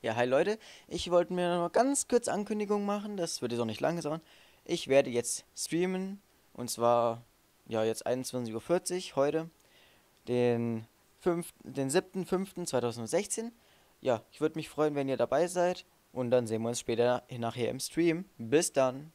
Ja, hi Leute, ich wollte mir noch ganz kurz Ankündigung machen, das wird jetzt auch nicht lange sein. Ich werde jetzt streamen und zwar ja jetzt 21.40 Uhr heute, den, 5, den 7.5.2016. Ja, ich würde mich freuen, wenn ihr dabei seid und dann sehen wir uns später nachher im Stream. Bis dann.